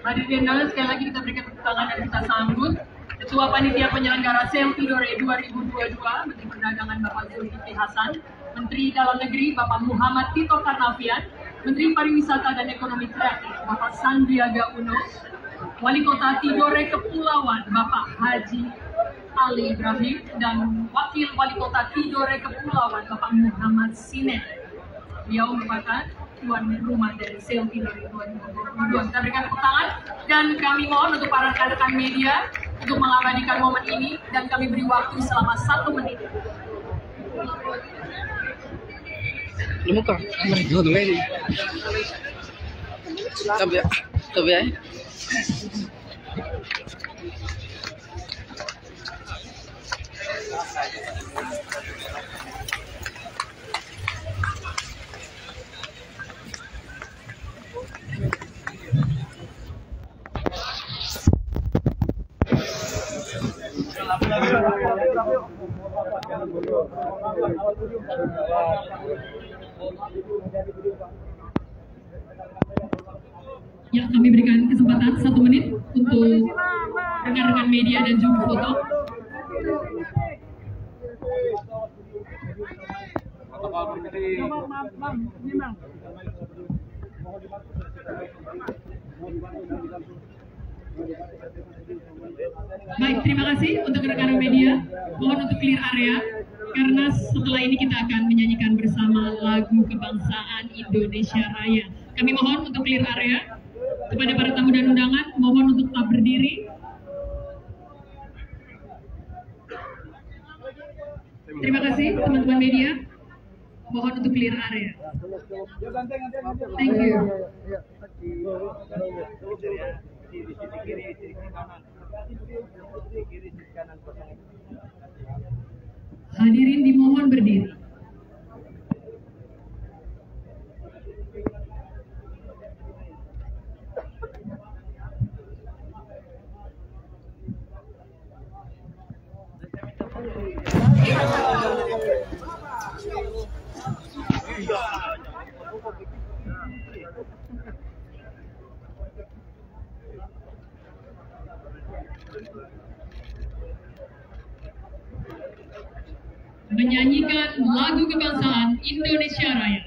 Hadirin dan sekali lagi kita berikan tepuk tangan dan kita sambut Ketua Panitia Penyelenggara Selfie Dore 2022 Menteri Perdagangan Bapak Zulkifli Hasan, Menteri Dalam Negeri Bapak Muhammad Tito Karnavian, Menteri Pariwisata dan Ekonomi Kreatif Bapak Sandiaga Uno, Wali Kota Tidore Kepulauan Bapak Haji Ali Ibrahim dan Wakil Wali Kota Tidore Kepulauan Bapak Muhammad Sinet. Beliau merupakan tuan rumah dari Selfie dari 2022. Kita berikan tepuk tangan dan kami mohon untuk para rekan-rekan media untuk mengabadikan momen ini dan kami beri waktu selama satu menit. Lu muka, ini. Tapi ya, tapi ya. Ya, kami berikan kesempatan satu menit untuk rekan-rekan media dan juru foto. Baik, terima kasih untuk rekan-rekan media. Mohon untuk clear area karena setelah ini kita akan menyanyikan bersama lagu kebangsaan Indonesia Raya. Kami mohon untuk clear area. Kepada para tamu dan undangan, mohon untuk tetap berdiri. Terima kasih teman-teman media. Mohon untuk clear area. Thank you. Hadirin dimohon berdiri. Menyanyikan lagu kebangsaan Indonesia Raya.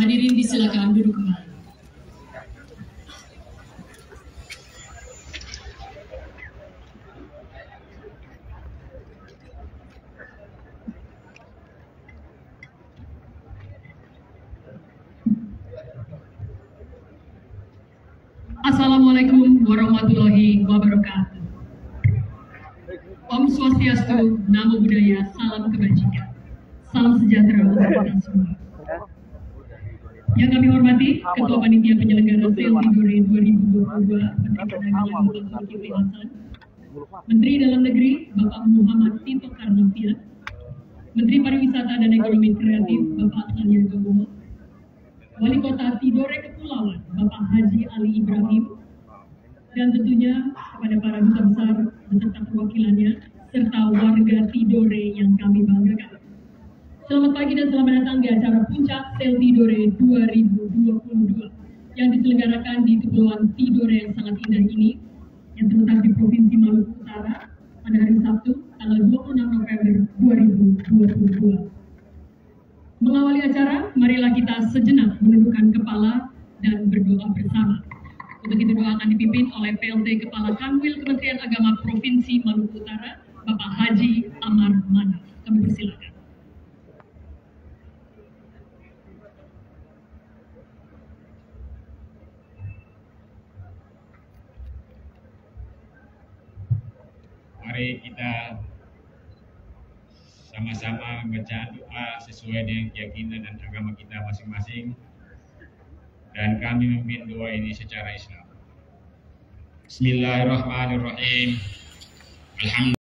Hadirin disilakan duduk kembali. Warahmatullahi wabarakatuh. Om Swastiastu, Namo Buddhaya, Salam Kebajikan. Salam sejahtera untuk kita semua. Yang kami hormati, Ketua Panitia Penyelenggara Selfie Dore 2022, Menteri Perdagangan Menteri Dalam Negeri Bapak Muhammad Tito Karnavian, Menteri Pariwisata dan Ekonomi Kreatif Bapak Sandiaga Uno, Wali Kota Tidore Kepulauan Bapak Haji Ali Ibrahim, dan tentunya kepada para duta besar beserta perwakilannya serta warga Tidore yang kami banggakan. Selamat pagi dan selamat datang di acara Puncak Sel Tidore 2022 yang diselenggarakan di Kepulauan Tidore yang sangat indah ini yang terletak di Provinsi Maluku Utara pada hari Sabtu tanggal 26 November 2022. Mengawali acara, marilah kita sejenak menundukkan kepala dan berdoa bersama. Untuk itu doa akan dipimpin oleh PLT Kepala Kanwil Kementerian Agama Provinsi Maluku Utara, Bapak Haji Amar Manaf. Kami persilakan. Mari kita sama-sama membaca doa sesuai dengan keyakinan dan agama kita masing-masing dan kami memimpin doa ini secara Islam. Bismillahirrahmanirrahim. Alhamdulillah.